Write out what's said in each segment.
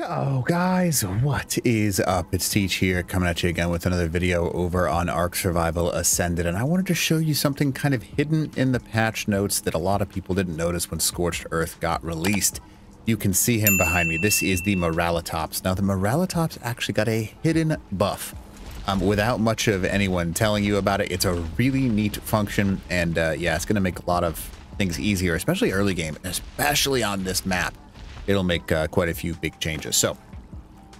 Oh guys, what is up? It's Teach here coming at you again with another video over on Ark Survival Ascended and I wanted to show you something kind of hidden in the patch notes that a lot of people didn't notice when Scorched Earth got released. You can see him behind me. This is the Morellatops. Now the Morellatops actually got a hidden buff um, without much of anyone telling you about it. It's a really neat function and uh, yeah, it's going to make a lot of things easier, especially early game, especially on this map it'll make uh, quite a few big changes. So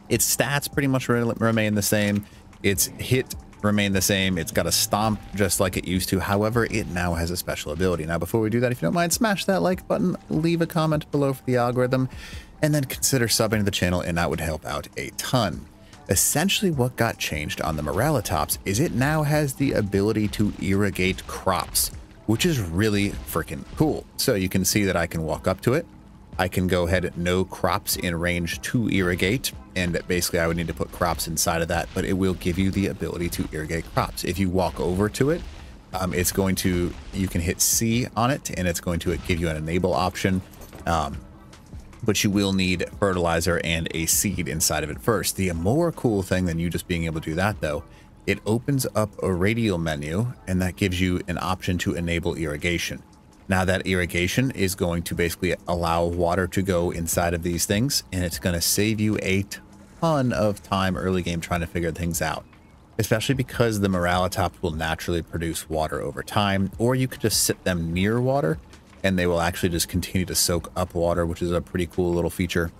its stats pretty much re remain the same. Its hit remain the same. It's got a stomp just like it used to. However, it now has a special ability. Now, before we do that, if you don't mind, smash that like button, leave a comment below for the algorithm, and then consider subbing to the channel, and that would help out a ton. Essentially, what got changed on the Morellatops is it now has the ability to irrigate crops, which is really freaking cool. So you can see that I can walk up to it, I can go ahead no crops in range to irrigate and basically I would need to put crops inside of that but it will give you the ability to irrigate crops. If you walk over to it um, it's going to you can hit C on it and it's going to give you an enable option um, but you will need fertilizer and a seed inside of it first. The more cool thing than you just being able to do that though it opens up a radial menu and that gives you an option to enable irrigation now that irrigation is going to basically allow water to go inside of these things, and it's going to save you a ton of time early game trying to figure things out. Especially because the Morellatops will naturally produce water over time, or you could just sit them near water, and they will actually just continue to soak up water, which is a pretty cool little feature.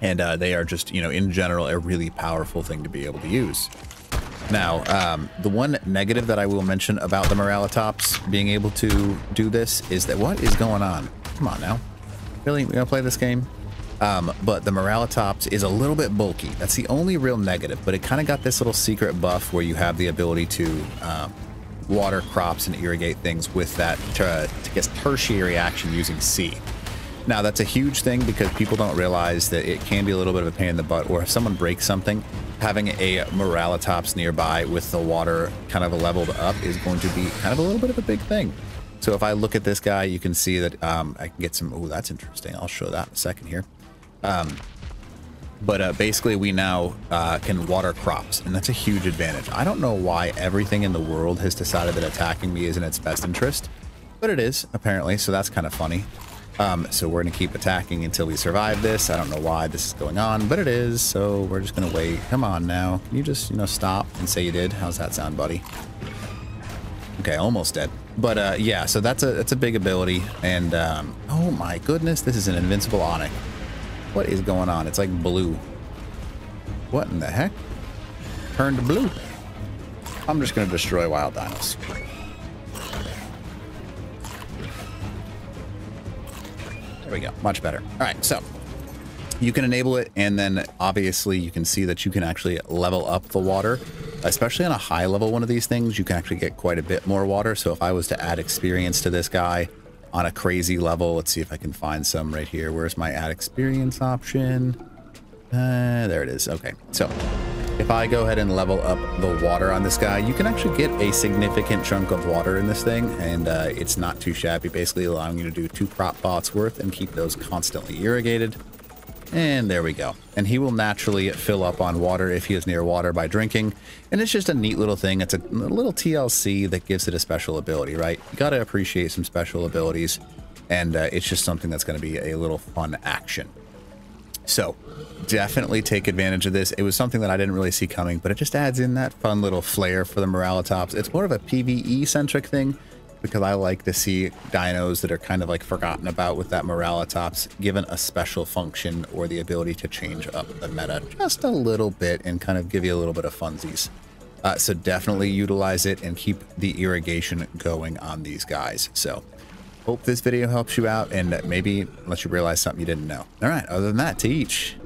And uh, they are just, you know, in general, a really powerful thing to be able to use. Now, um, the one negative that I will mention about the Morellatops being able to do this is that what is going on? Come on now. Really? We're going to play this game? Um, but the Morellatops is a little bit bulky. That's the only real negative, but it kind of got this little secret buff where you have the ability to um, water crops and irrigate things with that, to, to get tertiary action using C. Now, that's a huge thing because people don't realize that it can be a little bit of a pain in the butt, or if someone breaks something, having a Morellatops nearby with the water kind of leveled up is going to be kind of a little bit of a big thing. So if I look at this guy, you can see that um, I can get some... Oh, that's interesting. I'll show that in a second here. Um, but uh, basically, we now uh, can water crops, and that's a huge advantage. I don't know why everything in the world has decided that attacking me is in its best interest, but it is, apparently, so that's kind of funny. Um, so we're going to keep attacking until we survive this. I don't know why this is going on, but it is. So we're just going to wait. Come on now. Can you just, you know, stop and say you did? How's that sound, buddy? Okay, almost dead. But uh, yeah, so that's a that's a big ability. And um, oh my goodness, this is an invincible Onyx. What is going on? It's like blue. What in the heck? Turned blue. I'm just going to destroy wild dinos. There we go. Much better. All right, so you can enable it, and then obviously you can see that you can actually level up the water. Especially on a high level one of these things, you can actually get quite a bit more water. So if I was to add experience to this guy on a crazy level, let's see if I can find some right here. Where's my add experience option? Uh, there it is. Okay, so if I go ahead and level up the water on this guy, you can actually get a significant chunk of water in this thing, and uh, it's not too shabby, basically allowing you to do two crop pots worth and keep those constantly irrigated. And there we go. And he will naturally fill up on water if he is near water by drinking. And it's just a neat little thing. It's a little TLC that gives it a special ability, right? You got to appreciate some special abilities. And uh, it's just something that's going to be a little fun action. So definitely take advantage of this. It was something that I didn't really see coming, but it just adds in that fun little flair for the Morellatops. It's more of a PvE-centric thing because I like to see dinos that are kind of like forgotten about with that Morellatops given a special function or the ability to change up the meta just a little bit and kind of give you a little bit of funsies. Uh, so definitely utilize it and keep the irrigation going on these guys. So Hope this video helps you out and maybe lets you realize something you didn't know. All right, other than that, teach.